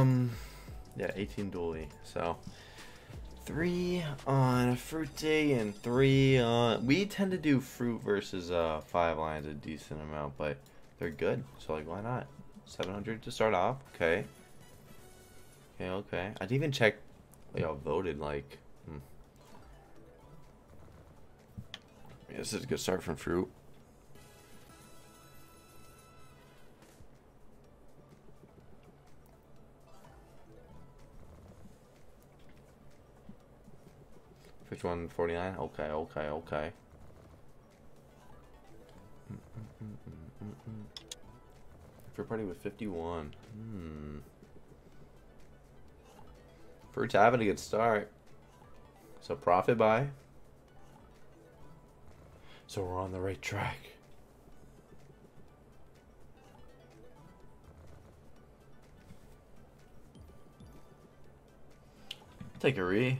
Um, yeah, 18 dually. So three on fruit day and three on. We tend to do fruit versus uh five lions a decent amount, but they're good. So like, why not? 700 to start off. Okay. Okay. Okay. I didn't even check. Y'all voted like. Hmm. This is a good start from fruit. Fifty-one forty-nine. Okay, okay, okay. For party with fifty-one. Hmm. Fruit's having a good start. So profit buy. So we're on the right track. Take a re.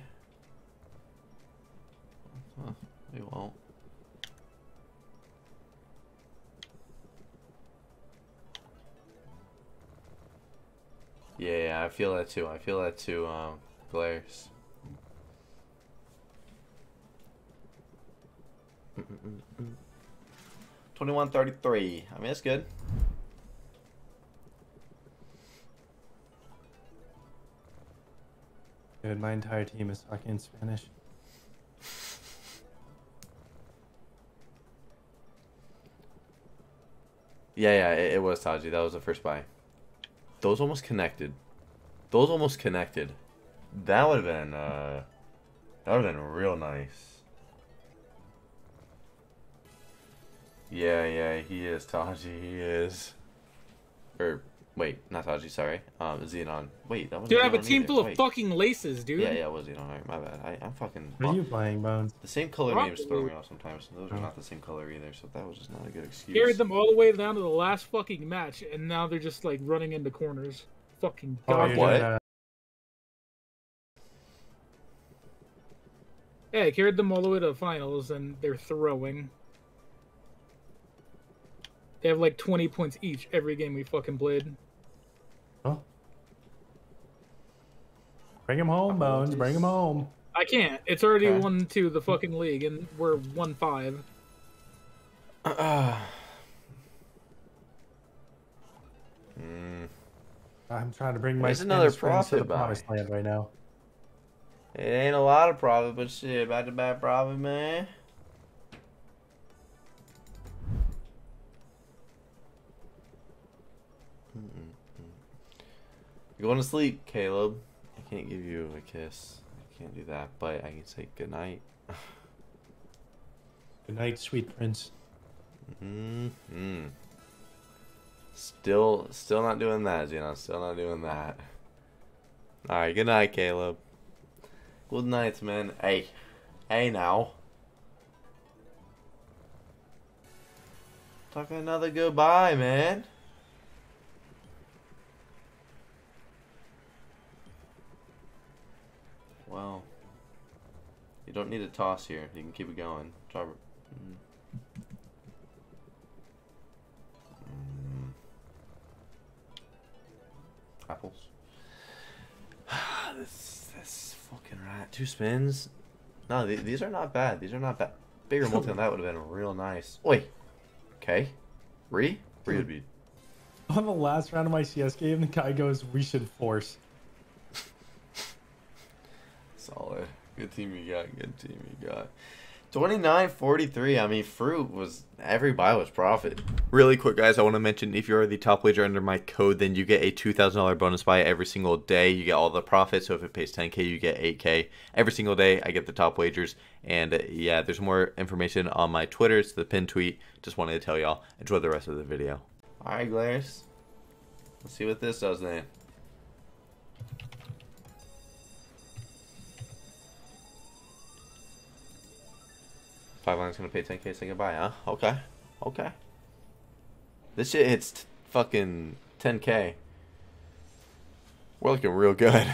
Yeah, yeah, I feel that too. I feel that too, um, Glares. Twenty-one thirty-three. I mean, that's good. Dude, my entire team is talking in Spanish. Yeah, yeah, it, it was Taji. That was the first buy. Those almost connected. Those almost connected. That would have been, uh, that would have been real nice. Yeah, yeah, he is Taji. He is. Or wait, not Taji. Sorry, um, Xenon. Wait, that was. Dude, I have a team full of fucking laces, dude. Yeah, yeah, it was Xenon. Alright, my bad. I, I'm fucking. What are you playing, Bones? The same color names throw me off sometimes. and Those are not the same color either, so that was just not a good excuse. Carried them all the way down to the last fucking match, and now they're just like running into corners. Fucking Oh, god. you're what? uh, Yeah, I carried them all the way to the finals, and they're throwing. They have like 20 points each every game we fucking played. oh. Bring him home, Bones. Bring him home. I can't. It's already Okay. one to the fucking league, and we're one five. Uh, I'm trying to bring my There's another Spanish friends to the profit buy. promised land right now. it ain't a lot of profit, but shit, back to back profit, man. You're going to sleep, Caleb. I can't give you a kiss. I can't do that, but I can say good night. Good night, sweet prince. Mm-hmm. Still, still not doing that. You know, still not doing that. All right. Good night, Caleb. Good night, man. Hey, hey now. Talk another goodbye, man. Well, you don't need a toss here. You can keep it going. Drop Ah, this this fucking rat. Two spins. No, th- these are not bad. These are not bad. Bigger multi on that would have been real nice. Oi. Okay. Re? Re would be. On the last round of my CS game, the guy goes, "We should force." Solid. Good team you got. Good team you got. 29.43. I mean, fruit was every buy was profit. Really quick, guys, I want to mention if you're the top wager under my code, then you get a $2,000 bonus buy every single day. You get all the profit. So if it pays 10K, you get 8K. Every single day, I get the top wagers. And yeah, there's more information on my Twitter. It's the pin tweet. Just wanted to tell y'all. Enjoy the rest of the video. All right, Glares. Let's see what this does then. Five Lions gonna pay 10k, say goodbye, huh? Okay. Okay. This shit hits fucking 10k. We're looking real good.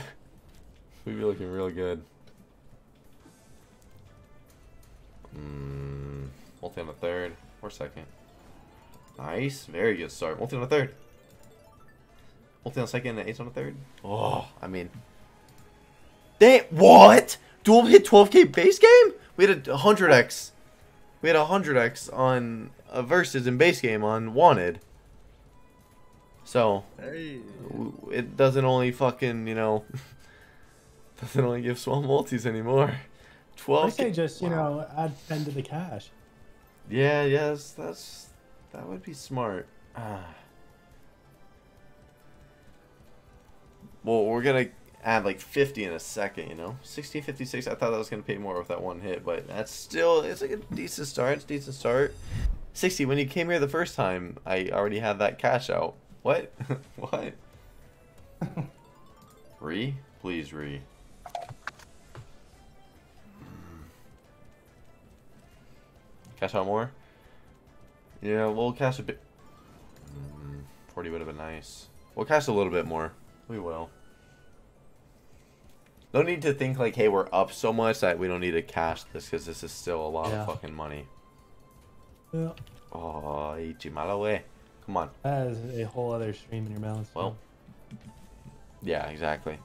we be looking real good. Mm, multi on the third or second. Nice. Very good start. Multi on the third. Multi on the second and ace on the third. Oh, I mean, they what? Dual hit 12k base game? We had a 100x. We had a 100x on a versus in base game on wanted. So Hey. it doesn't only fucking you know doesn't only give small multis anymore. 12 I 12 say just you wow. know add ten to the cash. Yeah, yes, that's that would be smart. Ah. Well, we're gonna add like 50 in a second, you know? 60, 56, I thought that was gonna pay more with that one hit, but that's still, it's like a decent start, it's a decent start. 60, when you came here the first time, I already had that cash out. What? what? re? Please re. Cash out more? Yeah, we'll cash a bit. Mm, 40 would have been nice. We'll cash a little bit more. We will. No need to think like, hey, we're up so much that we don't need to cash this because this is still a lot Yeah. of fucking money. Yeah. Oh, Ichimalawe. Come on. That is a whole other stream in your mouth. Well. Yeah, exactly.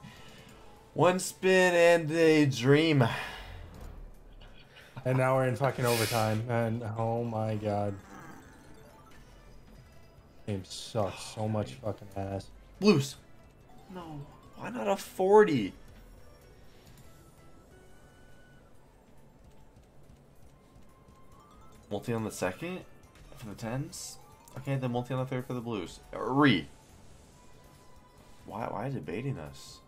One spin and a dream. And now we're in fucking overtime. And oh my god. Game sucks so much fucking ass. Blues. No. Why not a 40? Multi on the second for the tens. Okay, then multi on the third for the blues. Re. Why? Why is it baiting us?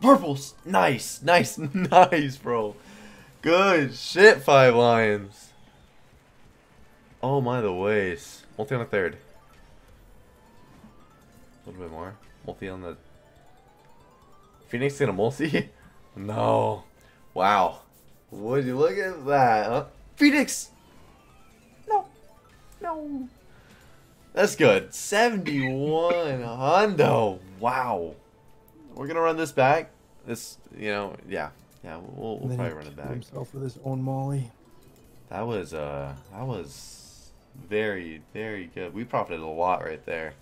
Purples. Nice, nice, nice, bro. Good shit, five lions. Oh my, the ways. Multi on the third. A little bit more. Multi on the. Phoenix in a multi? no. Wow. Would you look at that? Huh? Phoenix! No. No. That's good. 71 Hondo. Wow. We're gonna run this back. This, you know, yeah. Yeah, we'll, we'll probably run it back. himself with his own molly. That was, uh, that was very, very good. We profited a lot right there.